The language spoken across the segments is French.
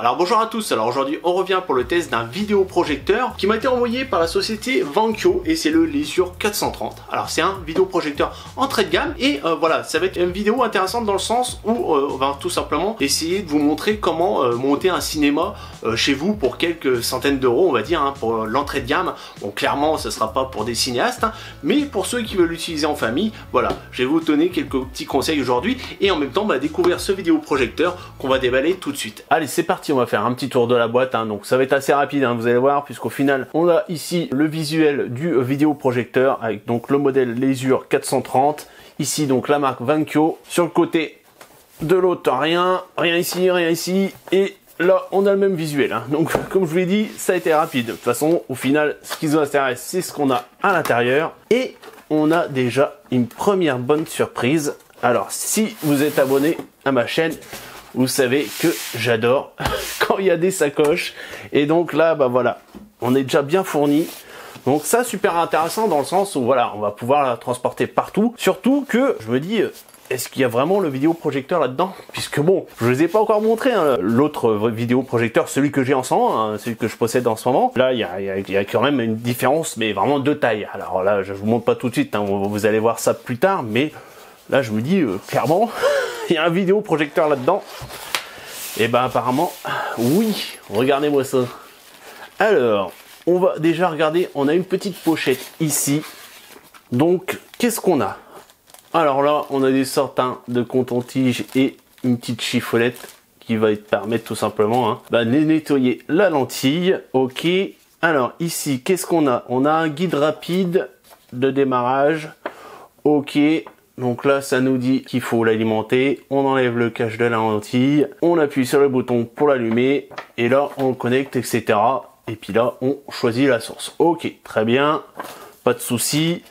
Alors bonjour à tous, alors aujourd'hui on revient pour le test d'un vidéoprojecteur qui m'a été envoyé par la société Vankyo et c'est le Leisure 430. Alors c'est un vidéoprojecteur entrée de gamme et euh, voilà, ça va être une vidéo intéressante dans le sens où euh, on va tout simplement essayer de vous montrer comment euh, monter un cinéma chez vous pour quelques centaines d'euros on va dire, hein, pour l'entrée de gamme. Bon clairement ce sera pas pour des cinéastes, hein, mais pour ceux qui veulent l'utiliser en famille, voilà, je vais vous donner quelques petits conseils aujourd'hui. Et en même temps bah, découvrir ce vidéoprojecteur qu'on va déballer tout de suite. Allez c'est parti. On va faire un petit tour de la boîte, hein. donc ça va être assez rapide, vous allez voir, puisqu'au final, on a ici le visuel du vidéoprojecteur avec donc le modèle Leisure 430, ici donc la marque Vankyo, sur le côté de l'autre rien, rien ici, rien ici, et là on a le même visuel, hein. donc comme je vous l'ai dit, ça a été rapide, de toute façon, au final, ce qui nous intéresse, c'est ce qu'on a à l'intérieur, et on a déjà une première bonne surprise, alors si vous êtes abonné à ma chaîne, vous savez que j'adore quand il y a des sacoches. Et donc là, bah voilà, on est déjà bien fourni. Donc ça, super intéressant dans le sens où voilà, on va pouvoir la transporter partout. Surtout que je me dis, est-ce qu'il y a vraiment le vidéoprojecteur là-dedans? Puisque bon, je ne les ai pas encore montré, hein, l'autre vidéoprojecteur, celui que j'ai en ce hein, celui que je possède en ce moment. Là, il y a, quand même une différence, mais vraiment de taille. Alors là, je vous montre pas tout de suite, hein, vous allez voir ça plus tard, mais là, je me dis, euh, clairement, il y a un vidéoprojecteur là-dedans. Et eh ben apparemment, oui, regardez-moi ça. Alors, on va déjà regarder, on a une petite pochette ici. Donc, qu'est-ce qu'on a? Alors là, on a des sortes de coton-tige et une petite chiffonnette qui va te permettre tout simplement hein, bah, de nettoyer la lentille. Ok. Alors ici, qu'est-ce qu'on a? On a un guide rapide de démarrage. Ok. Donc là, ça nous dit qu'il faut l'alimenter. On enlève le cache de la lentille. On appuie sur le bouton pour l'allumer. Et là, on connecte, etc. Et puis là, on choisit la source. Ok, très bien. Pas de souci.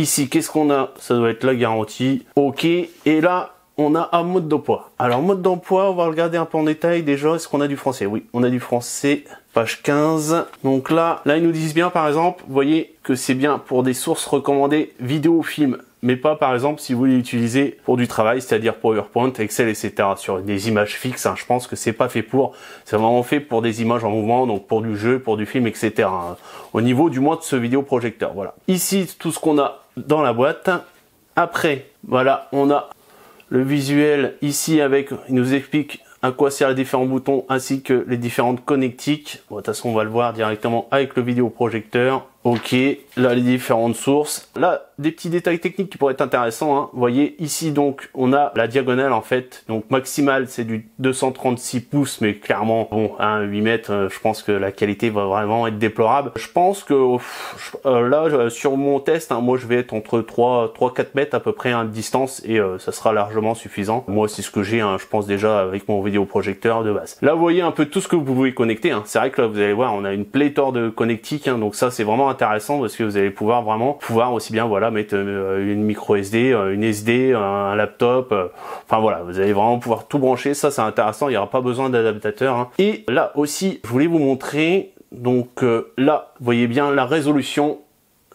Ici, qu'est-ce qu'on a? Ça doit être la garantie. Ok. Et là, on a un mode d'emploi. Alors, mode d'emploi, on va regarder un peu en détail déjà. Est-ce qu'on a du français? Oui, on a du français. Page 15. Donc là, là, ils nous disent bien, par exemple, vous voyez que c'est bien pour des sources recommandées vidéo, film, mais pas par exemple si vous l'utilisez pour du travail, c'est-à-dire PowerPoint, Excel, etc. Sur des images fixes, hein. je pense que c'est pas fait pour. C'est vraiment fait pour des images en mouvement, donc pour du jeu, pour du film, etc. Hein. Au niveau du moins de ce vidéoprojecteur, voilà. Ici, tout ce qu'on a dans la boîte. Après, voilà, on a le visuel ici avec, il nous explique à quoi servent les différents boutons ainsi que les différentes connectiques. de toute façon, on va le voir directement avec le vidéoprojecteur. Ok, là les différentes sources. Là, des petits détails techniques qui pourraient être intéressants. Hein. Vous voyez, ici donc, on a la diagonale en fait. Donc maximale, c'est du 236 pouces, mais clairement, bon, à 8 mètres, euh, je pense que la qualité va vraiment être déplorable. Je pense que euh, là, sur mon test, hein, moi je vais être entre 3, 3 4 mètres à peu près hein, de distance et euh, ça sera largement suffisant. Moi, c'est ce que j'ai, hein, je pense déjà avec mon vidéoprojecteur de base. Là, vous voyez un peu tout ce que vous pouvez connecter. C'est vrai que là, vous allez voir, on a une pléthore de connectiques. donc ça, c'est vraiment intéressant parce que vous allez pouvoir vraiment pouvoir aussi bien voilà mettre euh, une micro SD, euh, une SD, un laptop. Euh, enfin voilà, vous allez vraiment pouvoir tout brancher. Ça, c'est intéressant. Il n'y aura pas besoin d'adaptateur. Hein. Et là aussi, je voulais vous montrer. Donc là, voyez bien la résolution.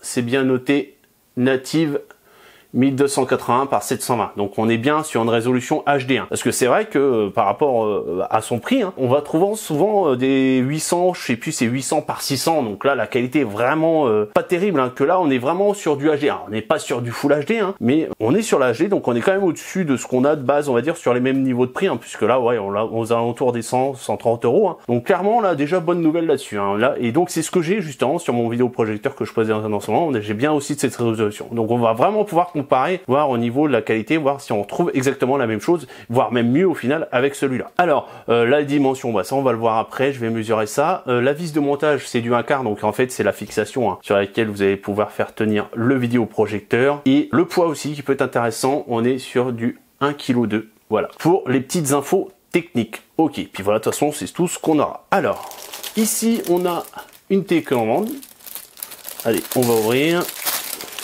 C'est bien noté native 1280 par 720. Donc on est bien sur une résolution HD1. Parce que c'est vrai que euh, par rapport euh, à son prix, hein, on va trouver souvent euh, des 800, je sais plus, c'est 800 par 600. Donc là, la qualité est vraiment pas terrible. Hein, que là, on est vraiment sur du HD. on n'est pas sur du Full HD, hein, mais on est sur la HD. Donc on est quand même au-dessus de ce qu'on a de base, on va dire, sur les mêmes niveaux de prix. puisque là, ouais, on l'a aux alentours des 100, 130 euros. Donc clairement, là, déjà bonne nouvelle là-dessus. là, et donc c'est ce que j'ai justement sur mon vidéoprojecteur que je posais en ce moment. J'ai bien aussi de cette résolution. Donc on va vraiment pouvoir pareil, voir au niveau de la qualité, voir si on retrouve exactement la même chose, voire même mieux au final avec celui-là. Alors, euh, la dimension, bah, ça on va le voir après, je vais mesurer ça. Euh, la vis de montage, c'est du 1 quart, donc en fait c'est la fixation hein, sur laquelle vous allez pouvoir faire tenir le vidéoprojecteur. Et le poids aussi qui peut être intéressant, on est sur du 1,2 kg. Voilà, pour les petites infos techniques. Ok, puis voilà, de toute façon, c'est tout ce qu'on aura. Alors, ici, on a une télécommande. Allez, on va ouvrir.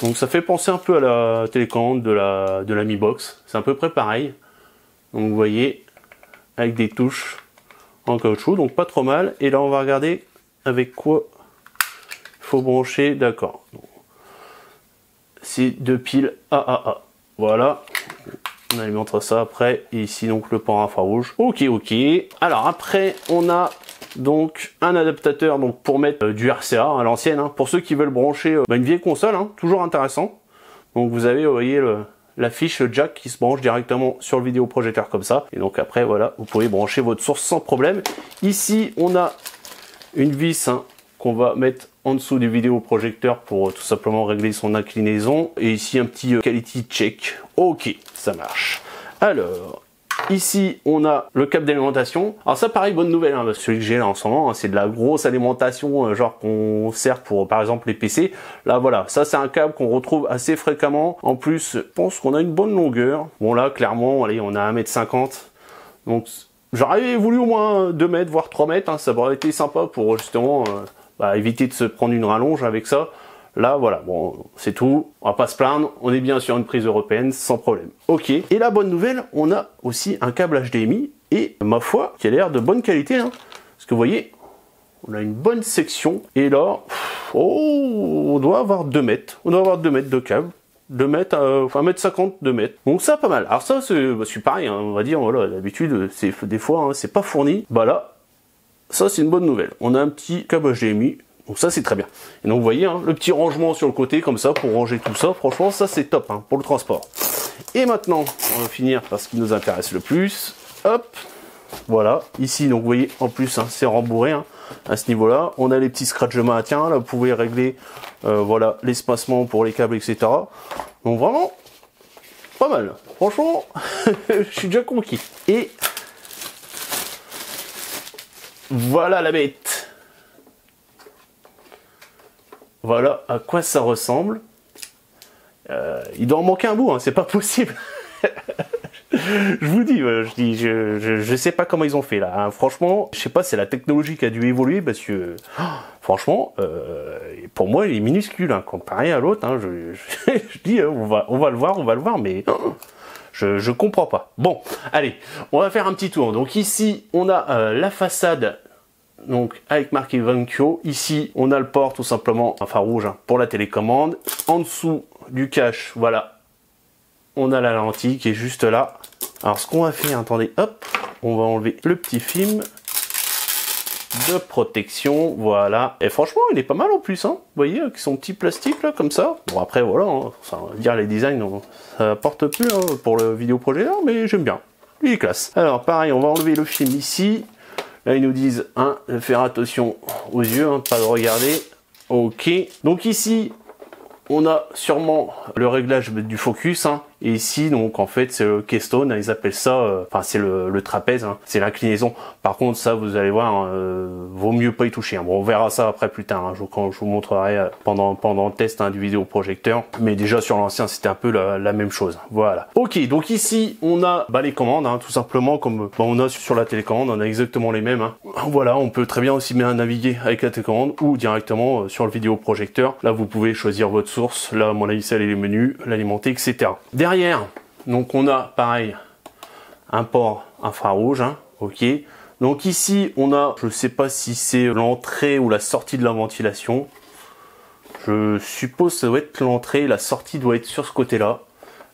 Donc ça fait penser un peu à la télécommande de la, Mi Box. C'est à peu près pareil. Donc vous voyez, avec des touches en caoutchouc, donc pas trop mal. Et là on va regarder avec quoi il faut brancher. D'accord. C'est deux piles AAA. Voilà. on alimente ça après. Et ici, donc, le port infrarouge. Ok, ok. Alors, après, on a donc un adaptateur donc pour mettre euh, du RCA à l'ancienne. Hein. pour ceux qui veulent brancher euh, bah, une vieille console, hein, toujours intéressant. Donc, vous avez, vous voyez, la fiche jack qui se branche directement sur le vidéoprojecteur comme ça. Et donc après, voilà, vous pouvez brancher votre source sans problème. Ici, on a une vis hein, qu'on va mettre en dessous du vidéoprojecteur pour euh, tout simplement régler son inclinaison. Et ici, un petit quality check. Ok, ça marche. Alors, Ici, on a le câble d'alimentation. Alors ça, pareil, bonne nouvelle, hein, celui que j'ai là en ce moment, hein, c'est de la grosse alimentation, euh, genre qu'on sert pour, par exemple, les PC. Là, voilà, ça c'est un câble qu'on retrouve assez fréquemment. En plus, je pense qu'on a une bonne longueur. Bon là, clairement, allez, on a 1m50. Donc, j'aurais voulu au moins 2 mètres, voire 3 mètres. Hein, ça aurait été sympa pour justement euh, bah, éviter de se prendre une rallonge avec ça. Là, voilà, bon, c'est tout. On va pas se plaindre. On est bien sur une prise européenne sans problème. Ok. Et la bonne nouvelle, on a aussi un câble HDMI et, ma foi, qui a l'air de bonne qualité. Hein. Parce que vous voyez, on a une bonne section. Et là, oh, on doit avoir 2 mètres. On doit avoir 2 mètres de câble. 2 mètres, euh, enfin 1 mètre 50, 2 mètres. Donc ça, pas mal. Alors ça, c'est bah, pareil, hein, on va dire, voilà, d'habitude, des fois, hein, c'est pas fourni. Bah là, ça, c'est une bonne nouvelle. On a un petit câble HDMI donc ça c'est très bien. Et donc vous voyez, hein, le petit rangement sur le côté comme ça pour ranger tout ça, franchement ça c'est top hein, pour le transport. Et maintenant, on va finir par ce qui nous intéresse le plus. Hop, voilà. Ici, donc vous voyez, en plus hein, c'est rembourré à ce niveau-là. On a les petits scratch de maintien, là vous pouvez régler euh, voilà l'espacement pour les câbles, etc. Donc vraiment, pas mal. Franchement, je suis déjà conquis. Et voilà la bête. Voilà à quoi ça ressemble. Euh, il doit en manquer un bout, hein, c'est pas possible. je vous dis, je dis, je, sais pas comment ils ont fait là. Hein. Franchement, je sais pas, c'est la technologie qui a dû évoluer parce que, franchement, euh, pour moi, il est minuscule hein, comparé à l'autre. je, dis, on va, le voir, on va le voir, mais je, je comprends pas. Bon, allez, on va faire un petit tour. Donc ici, on a euh, la façade donc avec marqué Vankyo. Ici, on a le port tout simplement infrarouge hein, pour la télécommande. En dessous du cache, voilà, on a la lentille qui est juste là. Alors ce qu'on va faire, attendez, hop, on va enlever le petit film de protection, voilà. Et franchement, il est pas mal en plus, hein. Vous voyez, avec son petit plastique là, comme ça. Bon après, voilà, hein, ça dire les designs, ça apporte plus hein, pour le vidéoprojecteur, mais j'aime bien. Il est classe. Alors pareil, on va enlever le film ici. Là, ils nous disent, hein, de faire attention aux yeux, hein, pas de regarder. Ok. Donc ici, on a sûrement le réglage du focus. Hein. Et ici, donc en fait, c'est le keystone, ils appellent ça, euh, enfin c'est le, trapèze, hein. c'est l'inclinaison. Par contre, ça, vous allez voir, euh, vaut mieux pas y toucher. Hein. Bon, on verra ça après plus tard, quand je vous montrerai euh, pendant pendant le test du vidéoprojecteur. Mais déjà sur l'ancien, c'était un peu la, même chose. Voilà. Ok, donc ici, on a bah, les commandes, tout simplement comme bah, on a sur la télécommande, on a exactement les mêmes. Voilà, on peut très bien aussi bien naviguer avec la télécommande ou directement sur le vidéoprojecteur. Là, vous pouvez choisir votre source. Là, mon avis, c'est les menus, l'alimenter, etc. donc on a pareil un port infrarouge, hein, ok. Donc ici on a, je ne sais pas si c'est l'entrée ou la sortie de la ventilation. Je suppose que ça doit être l'entrée, la sortie doit être sur ce côté-là.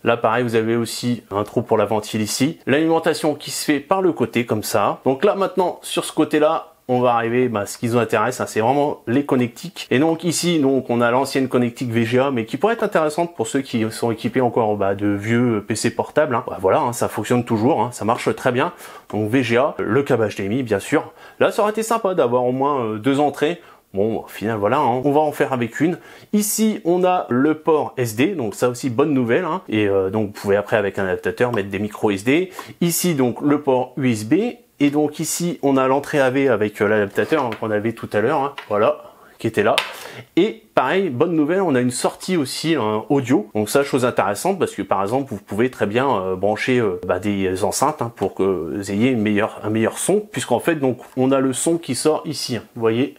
Là, pareil, vous avez aussi un trou pour la ventile ici. L'alimentation qui se fait par le côté, comme ça. Donc là, maintenant, sur ce côté-là, on va arriver, bah, ce qui nous intéresse, hein, c'est vraiment les connectiques. Et donc ici, donc on a l'ancienne connectique VGA, mais qui pourrait être intéressante pour ceux qui sont équipés encore bah, de vieux PC portables. Hein. Bah, voilà, hein, ça fonctionne toujours, ça marche très bien. Donc VGA, le câble HDMI, bien sûr. Là, ça aurait été sympa d'avoir au moins euh, deux entrées. Bon, au final, voilà, on va en faire avec une. Ici, on a le port SD, donc ça aussi, bonne nouvelle. Et euh, donc, vous pouvez après, avec un adaptateur, mettre des micros SD. Ici, donc, le port USB et donc ici, on a l'entrée AV avec euh, l'adaptateur hein, qu'on avait tout à l'heure, hein, voilà, qui était là. Et pareil, bonne nouvelle, on a une sortie aussi hein, audio. Donc ça, chose intéressante parce que par exemple, vous pouvez très bien euh, brancher euh, bah, des enceintes pour que vous ayez un meilleur son, puisqu'en fait, donc on a le son qui sort ici. vous voyez,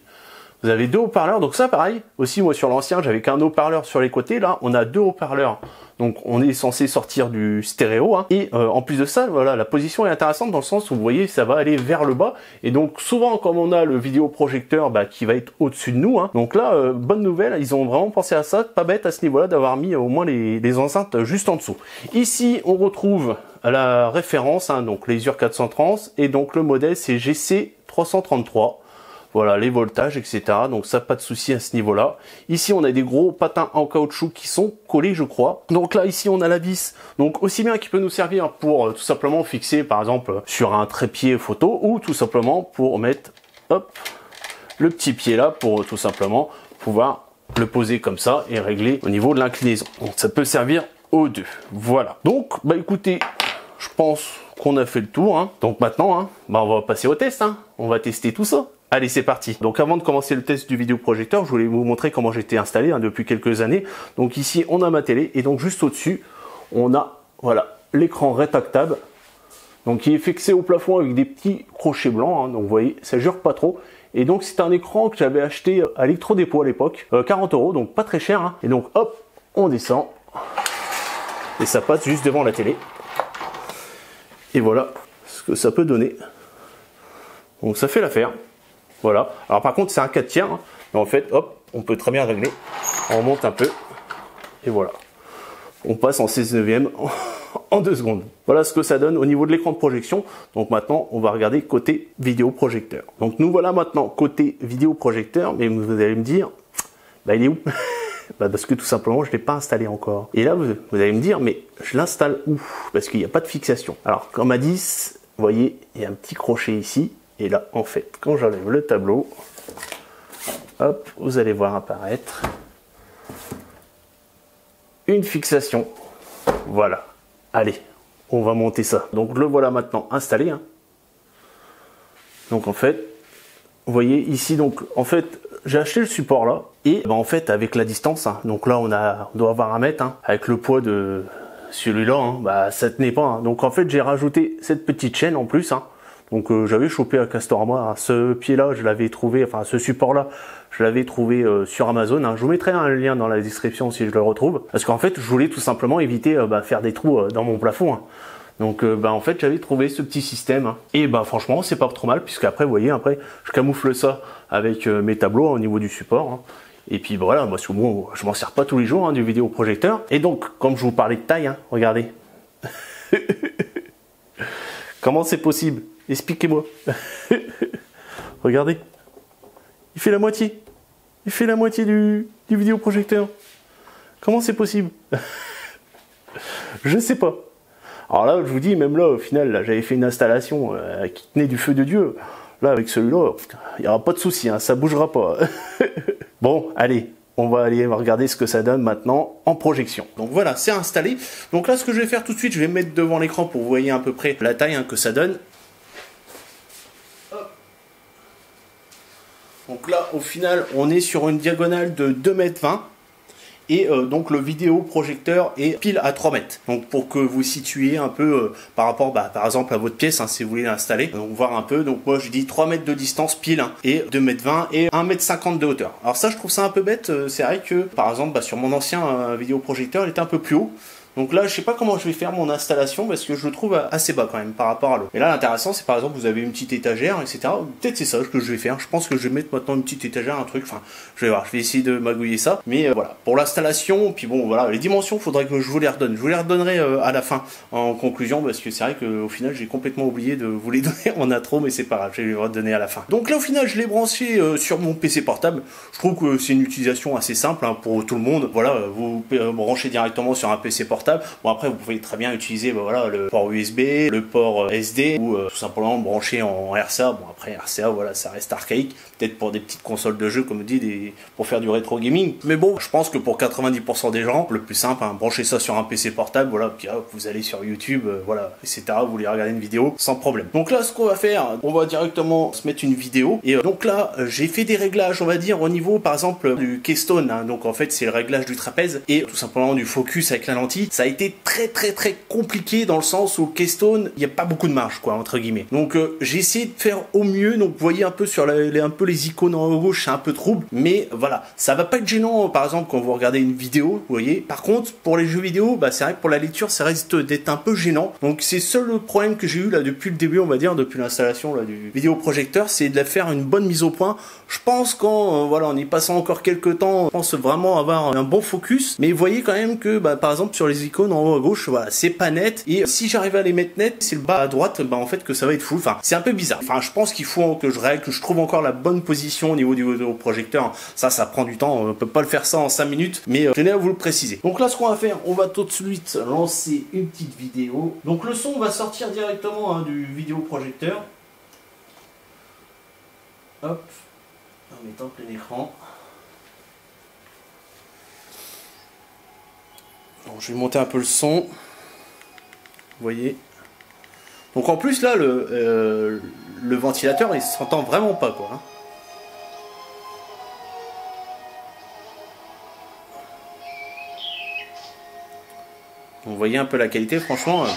vous avez deux haut-parleurs. Donc ça, pareil, aussi moi sur l'ancien, j'avais qu'un haut-parleur sur les côtés. Là, on a deux haut-parleurs Donc on est censé sortir du stéréo. Hein. Et euh, en plus de ça, voilà, la position est intéressante dans le sens où vous voyez, ça va aller vers le bas. Et donc souvent, comme on a le vidéoprojecteur bah, qui va être au-dessus de nous, hein. donc là, euh, bonne nouvelle, ils ont vraiment pensé à ça. Pas bête à ce niveau-là d'avoir mis au moins les, les, enceintes juste en dessous. Ici, on retrouve la référence, hein, donc les UR 430, et donc le modèle c'est GC 333. Voilà, les voltages, etc. Donc ça, pas de souci à ce niveau-là. Ici, on a des gros patins en caoutchouc qui sont collés, je crois. Donc là, ici, on a la vis. Donc aussi bien qui peut nous servir pour euh, tout simplement fixer, par exemple, sur un trépied photo, ou tout simplement pour mettre, hop, le petit pied là, pour tout simplement pouvoir le poser comme ça et régler au niveau de l'inclinaison. Donc ça peut servir aux deux. Voilà. Donc, bah écoutez, je pense qu'on a fait le tour. Hein. Donc maintenant, hein, bah on va passer au test. Hein. On va tester tout ça. Allez, c'est parti. Donc avant de commencer le test du vidéoprojecteur, je voulais vous montrer comment j'étais installé hein, depuis quelques années. Donc ici, on a ma télé et donc juste au-dessus, on a voilà l'écran rétractable. Donc qui est fixé au plafond avec des petits crochets blancs. Hein. donc vous voyez, ça jure pas trop. Et donc c'est un écran que j'avais acheté à l'électro-dépôt à l'époque, 40 euh, euros, donc pas très cher. Hein. Et donc hop, on descend. Et ça passe juste devant la télé. Et voilà ce que ça peut donner. Donc ça fait l'affaire. Voilà. Alors par contre, c'est un 4 tiers. Hein. Mais en fait, hop, on peut très bien régler. On monte un peu. Et voilà. On passe en 16 neuvième en 2 secondes. Voilà ce que ça donne au niveau de l'écran de projection. Donc maintenant, on va regarder côté vidéo projecteur. Donc nous voilà maintenant côté vidéo projecteur. Mais vous allez me dire, bah il est où? Bah Parce que tout simplement, je ne l'ai pas installé encore. Et là, vous, allez me dire, mais je l'installe où? Parce qu'il n'y a pas de fixation. Alors, comme à 10, vous voyez, il y a un petit crochet ici. Et là, en fait, quand j'enlève le tableau, hop, vous allez voir apparaître une fixation. Voilà. Allez, on va monter ça. Donc le voilà maintenant installé. Hein. Donc en fait, vous voyez ici, donc en fait, j'ai acheté le support là. Et ben, en fait, avec la distance, hein, donc là on, a, doit avoir un mètre, hein, avec le poids de celui-là, bah ça tenait pas. Donc en fait, j'ai rajouté cette petite chaîne en plus. Donc euh, j'avais chopé à Castorama, ce pied-là, je l'avais trouvé, enfin ce support-là, je l'avais trouvé euh, sur Amazon. Hein. Je vous mettrai un lien dans la description si je le retrouve. Parce qu'en fait, je voulais tout simplement éviter euh, bah, faire des trous dans mon plafond. Hein. Donc bah, en fait, j'avais trouvé ce petit système. Hein. Et bah franchement, c'est pas trop mal, puisque après, vous voyez, après, je camoufle ça avec mes tableaux au niveau du support. Et puis voilà, moi, bon, je m'en sers pas tous les jours du vidéoprojecteur. Et donc, comme je vous parlais de taille, regardez. Comment c'est possible? Expliquez-moi. Regardez. Il fait la moitié. Il fait la moitié du, du vidéoprojecteur. Comment c'est possible Je sais pas. Alors là, je vous dis, même là, au final, j'avais fait une installation euh, qui tenait du feu de Dieu. Là, avec celui-là, il n'y aura pas de souci, hein, ça bougera pas. bon, allez, on va aller regarder ce que ça donne maintenant en projection. Donc voilà, c'est installé. Donc là, ce que je vais faire tout de suite, je vais mettre devant l'écran pour vous voyez à peu près la taille hein, que ça donne. Donc là, au final, on est sur une diagonale de 2m20 et euh, donc le vidéoprojecteur est pile à 3 mètres. Donc pour que vous situiez un peu euh, par rapport bah, par exemple à votre pièce hein, si vous voulez l'installer, donc voir un peu. Donc moi je dis 3 mètres de distance pile et 2 mètres 20 et 1 mètre 50 de hauteur. Alors ça je trouve ça un peu bête, euh, c'est vrai que par exemple bah, sur mon ancien vidéoprojecteur il était un peu plus haut. Donc là, je sais pas comment je vais faire mon installation parce que je le trouve assez bas quand même par rapport à l'autre. Et là, l'intéressant, c'est par exemple, vous avez une petite étagère, etc. Peut-être c'est ça que je vais faire. Je pense que je vais mettre maintenant une petite étagère, un truc. Enfin, je vais voir. Je vais essayer de magouiller ça. Mais euh, voilà, pour l'installation, puis bon, voilà, les dimensions, faudrait que je vous les redonne. Je vous les redonnerai euh, à la fin en conclusion parce que c'est vrai qu'au final, j'ai complètement oublié de vous les donner en intro, mais c'est pas grave, je vais les redonner à la fin. Donc là, au final, je l'ai branché euh, sur mon PC portable. Je trouve que c'est une utilisation assez simple hein, pour tout le monde. Voilà, vous branchez directement sur un PC portable. Bon après, vous pouvez très bien utiliser bah, voilà, le port USB, le port euh, SD ou euh, tout simplement brancher en RCA. Bon après RCA, voilà, ça reste archaïque. Peut-être pour des petites consoles de jeux, comme dit, des... pour faire du rétro gaming. Mais bon, je pense que pour 90% des gens, le plus simple, hein, branchez ça sur un PC portable, voilà, puis vous allez sur YouTube, euh, voilà, etc. Vous voulez regarder une vidéo sans problème. Donc là, ce qu'on va faire, on va directement se mettre une vidéo. Et donc là, j'ai fait des réglages, on va dire, au niveau, par exemple, du keystone. Hein. donc en fait, c'est le réglage du trapèze et tout simplement du focus avec la lentille. Ça a été très très très compliqué dans le sens où Keystone, il n'y a pas beaucoup de marge, quoi, entre guillemets. Donc euh, j'ai essayé de faire au mieux, donc vous voyez un peu sur les, un peu les icônes en haut gauche, c'est un peu trouble, mais voilà, ça va pas être gênant, par exemple, quand vous regardez une vidéo, vous voyez. Par contre, pour les jeux vidéo, bah, c'est vrai que pour la lecture, ça risque d'être un peu gênant. Donc c'est seul problème que j'ai eu là depuis le début, on va dire, depuis l'installation du vidéoprojecteur, c'est de faire une bonne mise au point. Je pense qu'en euh, voilà, en y passant encore quelques temps, on pense vraiment avoir un bon focus. Mais vous voyez quand même que, bah, par exemple, sur les icônes en haut à gauche, voilà, c'est pas net. Et si j'arrive à les mettre net, c'est le bas à droite, bah, en fait, que ça va être fou. Enfin, c'est un peu bizarre. Enfin, je pense qu'il faut que je règle, que je trouve encore la bonne position au niveau du projecteur. Ça, ça prend du temps. On peut pas le faire ça en 5 minutes. Mais euh, je tenais à vous le préciser. Donc là, ce qu'on va faire, on va tout de suite lancer une petite vidéo. Donc le son va sortir directement hein, du vidéoprojecteur. Hop en mettant plein écran. Je vais monter un peu le son. Vous voyez. Donc en plus là, le, euh, ventilateur, il s'entend vraiment pas quoi. Hein. Vous voyez un peu la qualité, franchement. Euh,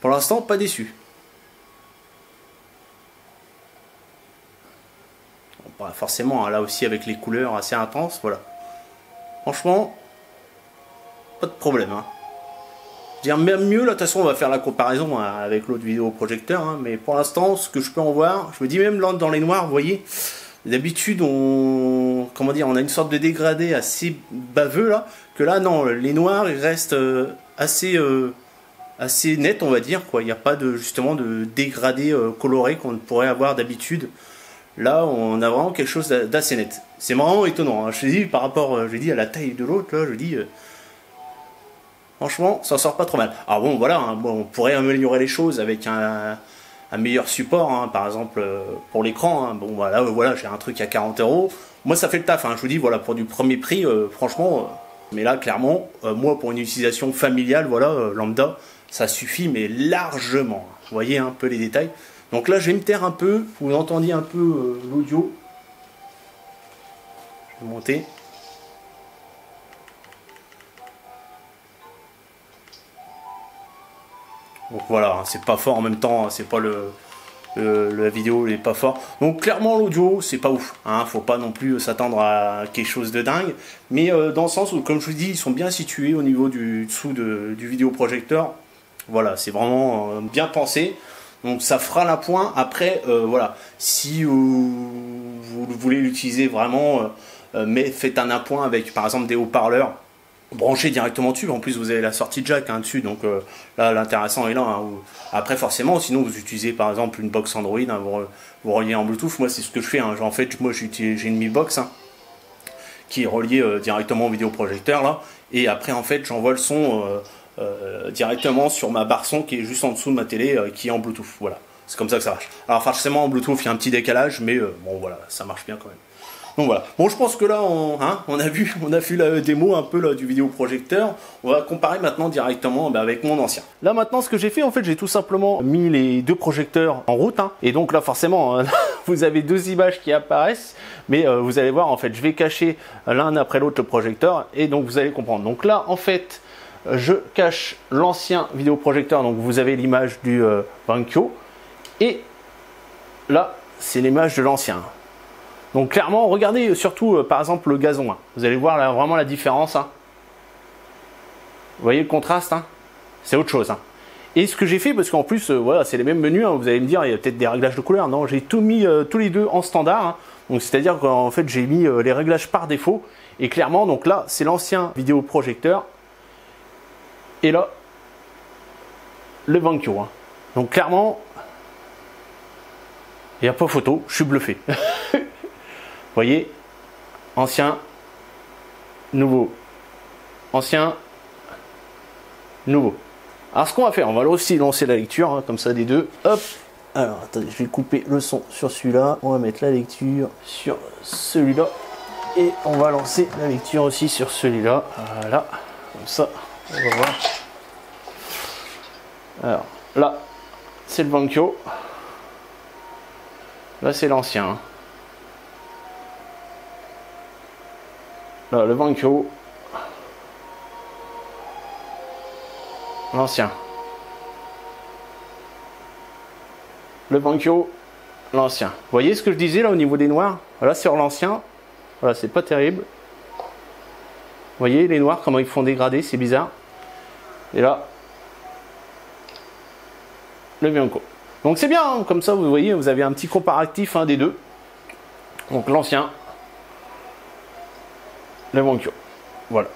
pour l'instant, pas déçu. forcément, hein, là aussi avec les couleurs assez intenses, voilà. Franchement, pas de problème. Hein. dire même mieux, là, de toute façon, on va faire la comparaison hein, avec l'autre vidéo projecteur, hein, mais pour l'instant, ce que je peux en voir, je me dis même là, dans les noirs, vous voyez, d'habitude, on, comment dire, on a une sorte de dégradé assez baveux, là, que là, non, les noirs, ils restent euh, assez, euh, assez nets, on va dire, quoi. Il n'y a pas de, justement, de dégradé euh, coloré qu'on pourrait avoir d'habitude. Là, on a vraiment quelque chose d'assez net. C'est vraiment étonnant. Hein. Je dis par rapport, euh, je dis à la taille de l'autre, là, je dis, franchement, ça sort pas trop mal. Alors bon, voilà, hein, on pourrait améliorer les choses avec un, meilleur support, hein, par exemple euh, pour l'écran. Bon, voilà, voilà, j'ai un truc à 40 euros. Moi, ça fait le taf. Je vous dis, voilà, pour du premier prix, franchement. mais là, clairement, moi, pour une utilisation familiale, voilà, lambda, ça suffit, mais largement. Vous voyez un peu les détails. Donc là, je vais me taire un peu, vous entendiez un peu euh, l'audio. Je vais monter. Donc voilà, hein, c'est pas fort en même temps, c'est pas le, la vidéo n'est pas fort. Donc clairement l'audio c'est pas ouf, hein, faut pas non plus s'attendre à quelque chose de dingue, mais euh, dans le sens où comme je vous dis ils sont bien situés au niveau du dessous du vidéoprojecteur. Voilà, c'est vraiment euh, bien pensé. Donc ça fera la point. Après, euh, voilà, si vous voulez l'utiliser vraiment, mais faites un appoint avec par exemple des haut-parleurs branchés directement dessus. En plus, vous avez la sortie jack hein, dessus, donc euh, là l'intéressant est là. Hein. Après, forcément, sinon vous utilisez par exemple une box Android, hein, vous, reliez en Bluetooth. Moi, c'est ce que je fais. En fait, moi j'ai une Mi Box qui est reliée directement au vidéoprojecteur là, et après en fait j'envoie le son euh, directement sur ma barre son qui est juste en dessous de ma télé euh, qui est en Bluetooth. Voilà, c'est comme ça que ça marche. Alors forcément en Bluetooth il y a un petit décalage, mais euh, bon voilà, ça marche bien quand même. Donc voilà. Bon, je pense que là, on, hein, on a vu, on a vu la démo un peu du vidéoprojecteur. On va comparer maintenant directement bah, avec mon ancien. Là maintenant, ce que j'ai fait, en fait, j'ai tout simplement mis les deux projecteurs en route. Hein. et donc là, forcément, hein, vous avez deux images qui apparaissent, mais vous allez voir, en fait, je vais cacher l'un après l'autre le projecteur, et donc vous allez comprendre. Donc là, en fait, je cache l'ancien vidéoprojecteur, donc vous avez l'image du euh, et là, c'est l'image de l'ancien. Donc clairement, regardez surtout euh, par exemple le gazon, hein. vous allez voir là, vraiment la différence. Hein. Vous voyez le contraste hein. C'est autre chose. Et ce que j'ai fait, parce qu'en plus, euh, voilà, c'est les mêmes menus, vous allez me dire, il y a peut-être des réglages de couleur. Non, j'ai tout mis euh, tous les deux en standard. Donc c'est-à-dire qu'en fait, j'ai mis les réglages par défaut. Et clairement, donc là, c'est l'ancien vidéoprojecteur et là, le. Hein. Donc clairement, il n'y a pas photo, je suis bluffé. Voyez, ancien, nouveau, ancien, nouveau. Alors ce qu'on va faire, on va aussi lancer la lecture, hein, comme ça des deux. Hop Alors attendez, je vais couper le son sur celui-là. On va mettre la lecture sur celui-là. Et on va lancer la lecture aussi sur celui-là. Voilà, comme ça. On va voir. Alors, là, c'est le Vankyo. Là, c'est l'ancien. Là, le Vankyo. l'ancien. Le Banquio, l'ancien. Vous voyez ce que je disais là au niveau des noirs? Voilà, sur l'ancien, voilà, c'est pas terrible. Vous voyez les noirs, comment ils font dégrader, c'est bizarre. Et là, le Bianco. Donc c'est bien, hein, comme ça vous voyez, vous avez un petit comparatif hein, des deux. Donc l'ancien, le Bianco. Voilà.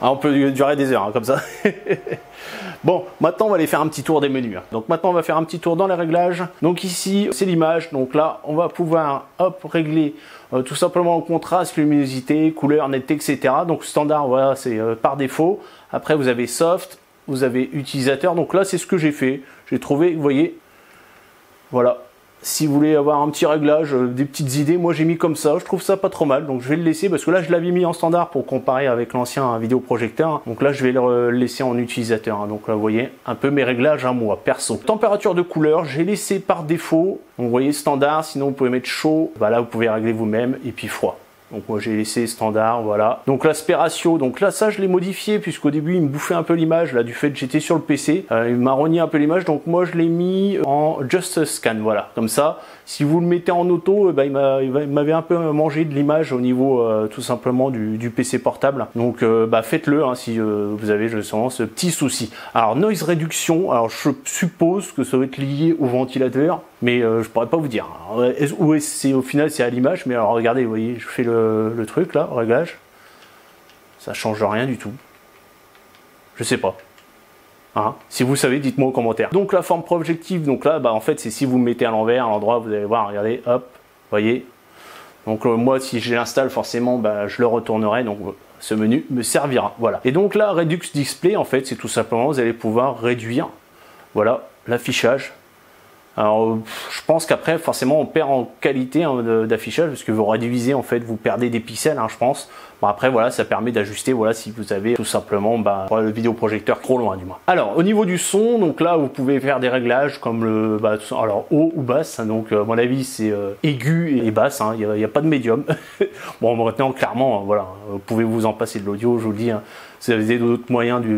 Ah, on peut durer des heures, hein, comme ça. bon, maintenant on va aller faire un petit tour des menus. Donc maintenant on va faire un petit tour dans les réglages. Donc ici c'est l'image. Donc là on va pouvoir hop régler euh, tout simplement le contraste, luminosité, couleur, netteté, etc. Donc standard, voilà, c'est euh, par défaut. Après vous avez soft, vous avez utilisateur. Donc là c'est ce que j'ai fait. J'ai trouvé, vous voyez, voilà, si vous voulez avoir un petit réglage, euh, des petites idées, moi j'ai mis comme ça, je trouve ça pas trop mal, donc je vais le laisser parce que là je l'avais mis en standard pour comparer avec l'ancien vidéoprojecteur, donc là je vais le laisser en utilisateur, hein. donc là vous voyez un peu mes réglages à moi, perso. Température de couleur, j'ai laissé par défaut, donc vous voyez standard, sinon vous pouvez mettre chaud, voilà vous pouvez régler vous-même, et puis froid. Donc moi j'ai laissé standard, voilà. Donc l'aspect donc là ça je l'ai modifié puisqu'au début il me bouffait un peu l'image là du fait que j'étais sur le PC. Euh, il m'a renié un peu l'image donc moi je l'ai mis en just scan, voilà. Comme ça, si vous le mettez en auto, eh il m'avait un peu mangé de l'image au niveau euh, tout simplement du, PC portable. Donc euh, bah, faites-le hein, si vous avez justement ce petit souci. Alors noise réduction, alors je suppose que ça va être lié au ventilateur mais euh, je pourrais pas vous dire. Ou c'est au final c'est à l'image, mais alors regardez, vous voyez, je fais le, truc là, réglage, ça change rien du tout. Je sais pas. Hein? Si vous savez, dites-moi en commentaire. Donc la forme projective, donc là, bah, en fait, c'est si vous mettez à l'envers, à l'endroit, vous allez voir, regardez, hop, voyez. Donc euh, moi, si je l'installe, forcément, bah, je le retournerai, donc ce menu me servira. Voilà. Et donc là, Redux Display, en fait, c'est tout simplement, vous allez pouvoir réduire, voilà, l'affichage alors, je pense qu'après, forcément, on perd en qualité hein, d'affichage parce que vous réduisez, en fait, vous perdez des pixels, hein, je pense. Bon, après, voilà, ça permet d'ajuster, voilà, si vous avez tout simplement bah, le vidéoprojecteur trop loin, du moins. Alors, au niveau du son, donc là, vous pouvez faire des réglages comme le, bah, alors haut ou basse. Hein, donc, à mon avis, c'est euh, aigu et basse. Il n'y a, pas de médium. bon, maintenant, clairement, voilà, vous pouvez vous en passer de l'audio, je vous le dis si vous avez d'autres moyens du,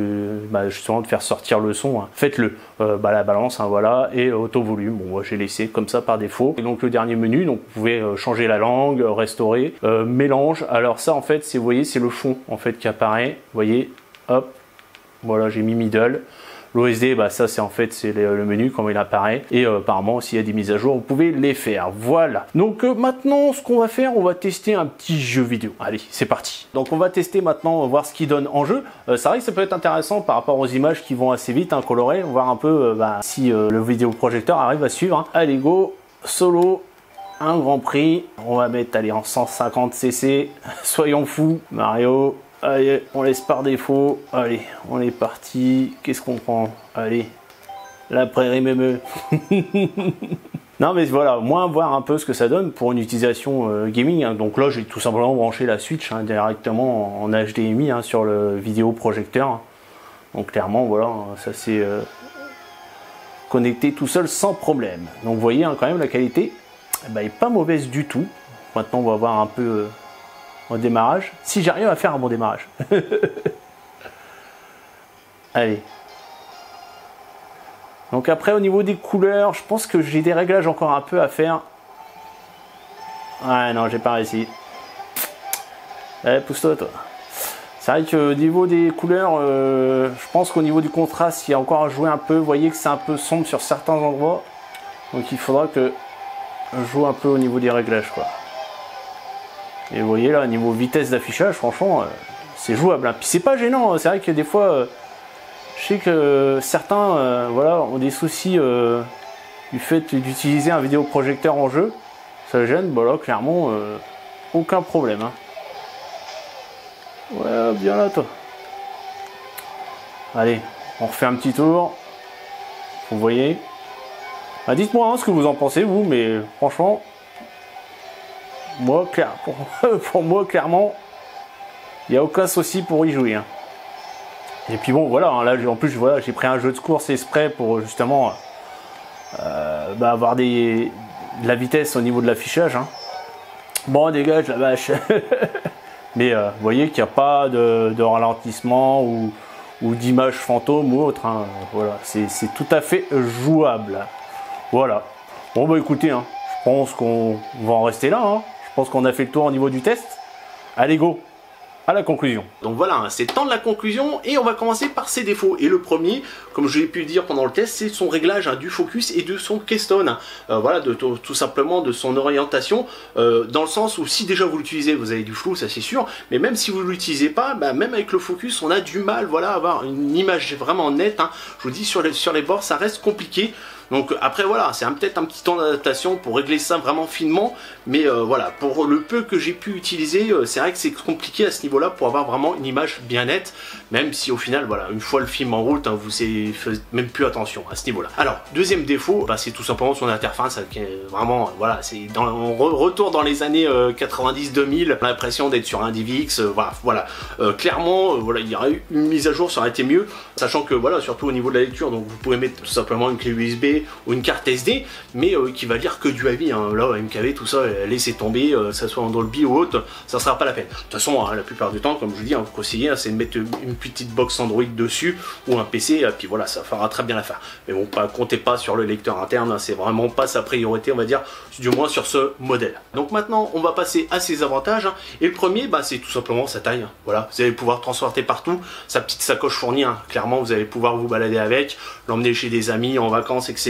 bah, justement de faire sortir le son, hein. faites-le. Euh, bah, la balance, hein, voilà, et auto volume. Bon, moi j'ai laissé comme ça par défaut. Et donc le dernier menu, donc vous pouvez euh, changer la langue, restaurer, euh, mélange. Alors ça en fait, c'est vous voyez, c'est le fond en fait qui apparaît. Vous voyez, hop, voilà, j'ai mis middle. L'OSD, bah ça c'est en fait c'est le, menu comme il apparaît. Et euh, apparemment s'il y a des mises à jour, vous pouvez les faire. Voilà. Donc euh, maintenant ce qu'on va faire, on va tester un petit jeu vidéo. Allez, c'est parti. Donc on va tester maintenant, voir ce qu'il donne en jeu. Euh, c'est vrai que ça peut être intéressant par rapport aux images qui vont assez vite, hein, colorées, voir un peu bah, si le vidéoprojecteur arrive à suivre. Hein. Allez go, solo, un grand prix. On va mettre allez en 150 cc. Soyons fous. Mario, Allez, on laisse par défaut. Allez, on est parti. Qu'est-ce qu'on prend? Allez, la prairie mémeux. non mais voilà, moins voir un peu ce que ça donne pour une utilisation euh, gaming. Hein. Donc là, j'ai tout simplement branché la Switch hein, directement en HDMI hein, sur le vidéoprojecteur. Donc clairement, voilà, ça s'est euh, connecté tout seul sans problème. Donc vous voyez quand même la qualité, ben, est pas mauvaise du tout. Maintenant, on va voir un peu euh, démarrage, si j'arrive à faire un bon démarrage. Allez. Donc après au niveau des couleurs, je pense que j'ai des réglages encore un peu à faire. Ouais non j'ai pas réussi. Allez pousse-toi toi. C'est vrai que au niveau des couleurs, euh, je pense qu'au niveau du contraste, il y a encore à jouer un peu. Vous voyez que c'est un peu sombre sur certains endroits. Donc il faudra que je joue un peu au niveau des réglages quoi. Et vous voyez là, niveau vitesse d'affichage, franchement, euh, c'est jouable. Hein. Puis c'est pas gênant, hein. c'est vrai que des fois, euh, je sais que certains euh, voilà, ont des soucis du fait d'utiliser un vidéoprojecteur en jeu. Ça gêne, bah clairement, aucun problème. Hein. Ouais, bien là, toi. Allez, on refait un petit tour. Vous voyez. Bah, dites-moi ce que vous en pensez, vous, mais franchement, moi, clair, pour, moi, clairement, il n'y a aucun souci pour y jouer. Hein. Et puis bon, voilà, hein, là, en plus, voilà, j'ai pris un jeu de course exprès pour justement euh, bah, avoir des, de la vitesse au niveau de l'affichage. Hein. Bon, dégage la vache. Mais euh, vous voyez qu'il n'y a pas de, ralentissement ou, ou d'images fantômes ou autre. Voilà, c'est tout à fait jouable. Voilà. Bon bah écoutez, je pense qu'on va en rester là. Pense qu'on a fait le tour au niveau du test. Allez go à la conclusion. Donc voilà, hein, c'est temps de la conclusion et on va commencer par ses défauts. Et le premier, comme je l'ai pu dire pendant le test, c'est son réglage hein, du focus et de son keystone. Euh, voilà, de, tout simplement de son orientation, euh, dans le sens où si déjà vous l'utilisez, vous avez du flou, ça c'est sûr, mais même si vous ne l'utilisez pas, bah, même avec le focus, on a du mal voilà, à avoir une image vraiment nette. Hein. Je vous dis, sur les, sur les bords, ça reste compliqué. Donc après voilà, c'est peut-être un petit temps d'adaptation pour régler ça vraiment finement, mais euh, voilà, pour le peu que j'ai pu utiliser, euh, c'est vrai que c'est compliqué à ce niveau-là pour avoir vraiment une image bien nette, même si au final, voilà, une fois le film en route, hein, vous faites même plus attention à ce niveau-là. Alors, deuxième défaut, bah, c'est tout simplement son interface, vraiment, voilà, c'est dans on retour dans les années 90-2000, euh, l'impression d'être sur un DivX, voilà, voilà. clairement, voilà, il y aurait eu une mise à jour, ça aurait été mieux, sachant que voilà, surtout au niveau de la lecture, donc vous pouvez mettre tout simplement une clé USB ou une carte SD, mais euh, qui va lire que du AVI. Hein. Là, MKV, tout ça, laissez tomber, euh, ça soit en Dolby ou autre, ça sera pas la peine. De toute façon, hein, la plupart du temps, comme je vous dis, hein, vous conseillez, c'est de mettre une petite box Android dessus ou un PC, et puis voilà, ça fera très bien l'affaire. Mais bon, pas, comptez pas sur le lecteur interne, c'est vraiment pas sa priorité, on va dire, du moins sur ce modèle. Donc maintenant, on va passer à ses avantages. Et le premier, bah, c'est tout simplement sa taille. Voilà, vous allez pouvoir transporter partout, sa petite sacoche fournie, clairement, vous allez pouvoir vous balader avec, l'emmener chez des amis, en vacances, etc.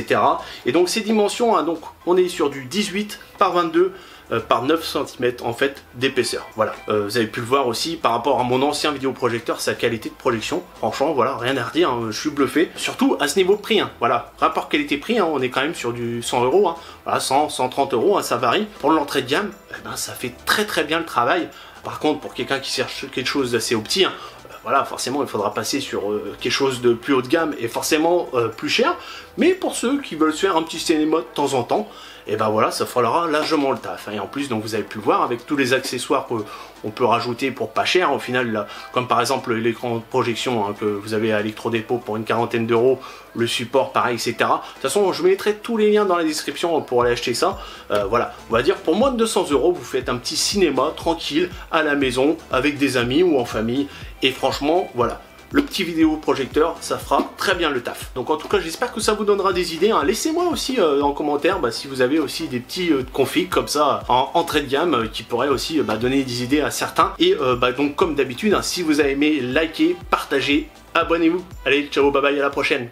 Et donc ces dimensions, hein, donc on est sur du 18 par 22 euh, par 9 cm en fait d'épaisseur. Voilà, euh, vous avez pu le voir aussi par rapport à mon ancien vidéoprojecteur, sa qualité de projection. Franchement, voilà, rien à redire, hein, je suis bluffé. Surtout à ce niveau de prix, hein. voilà, rapport qualité-prix, on est quand même sur du 100 euros, voilà, 100, 130 euros, ça varie. Pour l'entrée de gamme, eh ben, ça fait très très bien le travail. Par contre, pour quelqu'un qui cherche quelque chose d'assez optique, voilà, forcément, il faudra passer sur euh, quelque chose de plus haut de gamme et forcément euh, plus cher. Mais pour ceux qui veulent se faire un petit cinéma de temps en temps, et ben voilà, ça fera largement le taf. Et en plus, donc vous avez pu le voir avec tous les accessoires qu'on peut rajouter pour pas cher. Au final, comme par exemple l'écran de projection hein, que vous avez à Electrodépôt pour une quarantaine d'euros, le support pareil, etc. De toute façon, je mettrai tous les liens dans la description pour aller acheter ça. Euh, voilà, on va dire pour moins de 200 euros, vous faites un petit cinéma tranquille à la maison avec des amis ou en famille. Et franchement, voilà, le petit vidéo projecteur, ça fera très bien le taf. Donc en tout cas, j'espère que ça vous donnera des idées. Hein. Laissez-moi aussi euh, en commentaire bah, si vous avez aussi des petits euh, configs comme ça en entrée de gamme euh, qui pourraient aussi bah, donner des idées à certains. Et bah, donc comme d'habitude, hein, si vous avez aimé, likez, partagez, abonnez-vous. Allez, ciao, bye bye, à la prochaine.